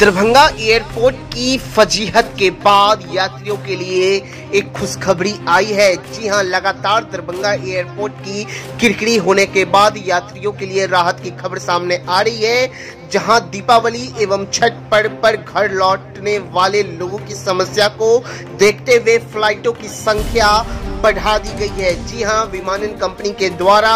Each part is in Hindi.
दरभंगा एयरपोर्ट की फजीहत के बाद यात्रियों के लिए एक खुशखबरी आई है। जी हाँ, लगातार दरभंगा एयरपोर्ट की किरकिरी होने के बाद यात्रियों के लिए राहत की खबर सामने आ रही है, जहाँ दीपावली एवं छठ पर्व पर घर लौटने वाले लोगों की समस्या को देखते हुए फ्लाइटों की संख्या बढ़ा दी गई है। जी हाँ, विमानन कंपनी के द्वारा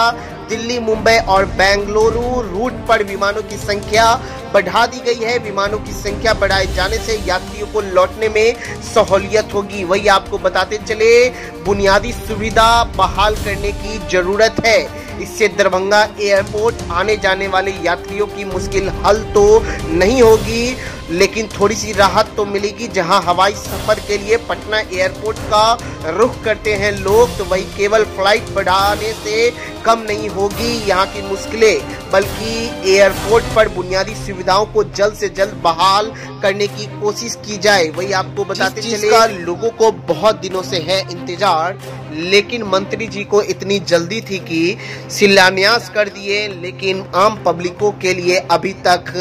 दिल्ली, मुंबई और बेंगलुरु रूट पर विमानों की संख्या बढ़ा दी गई है। विमानों की संख्या बढ़ाए जाने से यात्रियों को लौटने में सहूलियत होगी। वही आपको बताते चले, बुनियादी सुविधा बहाल करने की ज़रूरत है। इससे दरभंगा एयरपोर्ट आने जाने वाले यात्रियों की मुश्किल हल तो नहीं होगी, लेकिन थोड़ी सी राहत तो मिलेगी, जहाँ हवाई सफ़र के लिए पटना एयरपोर्ट का रुख करते हैं लोग तो वही केवल फ़्लाइट बढ़ाने से कम नहीं होगी। यहाँ की मुश्किलें बल्कि एयरपोर्ट पर बुनियादी सुविधाओं को जल्द से जल्द बहाल करने की कोशिश की जाए। वही आपको बताते चले का लोगों को बहुत दिनों से है इंतज़ार लेकिन मंत्री जी को इतनी जल्दी थी कि शिलान्यास कर दिए लेकिन आम पब्लिकों के लिए अभी तक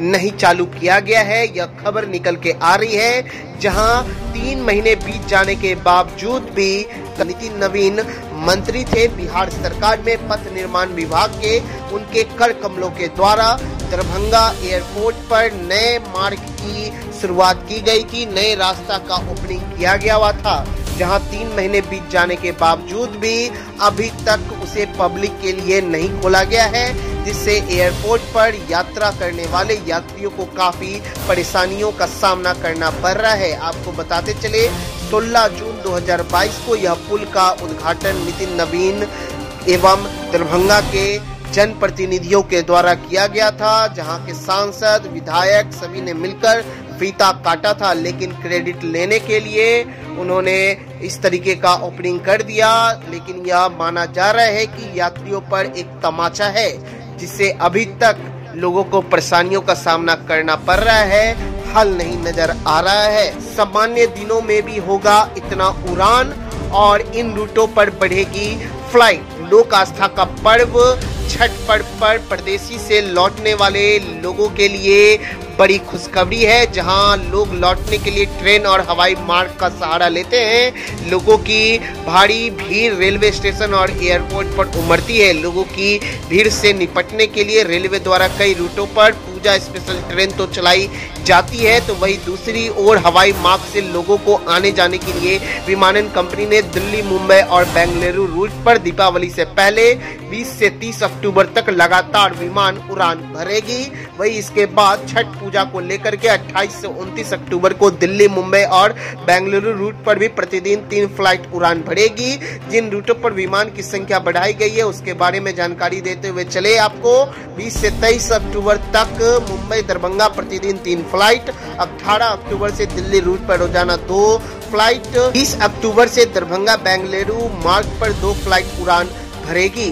नहीं चालू किया गया है। यह खबर निकल के आ रही है। जहाँ तीन महीने बीत जाने के बावजूद भी नितिन नवीन मंत्री थे। बिहार सरकार में पथ निर्माण विभाग के उनके कर कमलों के द्वारा दरभंगा एयरपोर्ट पर नए मार्ग की शुरुआत की गई थी। नए रास्ता का ओपनिंग किया गया हुआ था, जहाँ तीन महीने बीत जाने के बावजूद भी अभी तक उसे पब्लिक के लिए नहीं खोला गया है। जिससे एयरपोर्ट पर यात्रा करने वाले यात्रियों को काफ़ी परेशानियों का सामना करना पड़ रहा है। आपको बताते चले 16 जून 2022 को यह पुल का उद्घाटन नितिन नवीन एवं दरभंगा के जनप्रतिनिधियों के द्वारा किया गया था, जहाँ के सांसद, विधायक सभी ने मिलकर फीता काटा था, लेकिन क्रेडिट लेने के लिए उन्होंने इस तरीके का ओपनिंग कर दिया, लेकिन यह माना जा रहा है कि यात्रियों पर एक तमाचा है। जिससे अभी तक लोगों को परेशानियों का सामना करना पड़ रहा है, हल नहीं नज़र आ रहा है। सामान्य दिनों में भी होगा इतना उड़ान और इन रूटों पर बढ़ेगी फ़्लाइट। लोक आस्था का पर्व, छठ पर्व पर प्रदेशी से लौटने वाले लोगों के लिए बड़ी खुशखबरी है, जहाँ लोग लौटने के लिए ट्रेन और हवाई मार्ग का सहारा लेते हैं। लोगों की भारी भीड़ रेलवे स्टेशन और एयरपोर्ट पर उमड़ती है। लोगों की भीड़ से निपटने के लिए रेलवे द्वारा कई रूटों पर पूजा स्पेशल ट्रेन तो चलाई जाती है तो वही दूसरी ओर हवाई मार्ग से लोगों को आने जाने के लिए विमानन कंपनी ने दिल्ली, मुंबई और बेंगलुरु रूट पर दीपावली से पहले 20 से 30 अक्टूबर तक लगातार विमान उड़ान भरेगी। वही इसके बाद छठ पूजा को लेकर के 28 से 29 अक्टूबर को दिल्ली, मुंबई और बेंगलुरु रूट पर भी प्रतिदिन तीन फ़्लाइट उड़ान भरेगी। जिन रूटों पर विमान की संख्या बढ़ाई गई है, उसके बारे में जानकारी देते हुए चले आपको 20 से 23 अक्टूबर तक मुंबई, दरभंगा प्रतिदिन तीन फ़्लाइट 18 अक्टूबर से दिल्ली, रूट पर रोज़ाना दो फ़्लाइट, बीस अक्टूबर से दरभंगा, बेंगलुरु मार्ग पर दो फ़्लाइट उड़ान भरेगी।